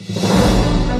Música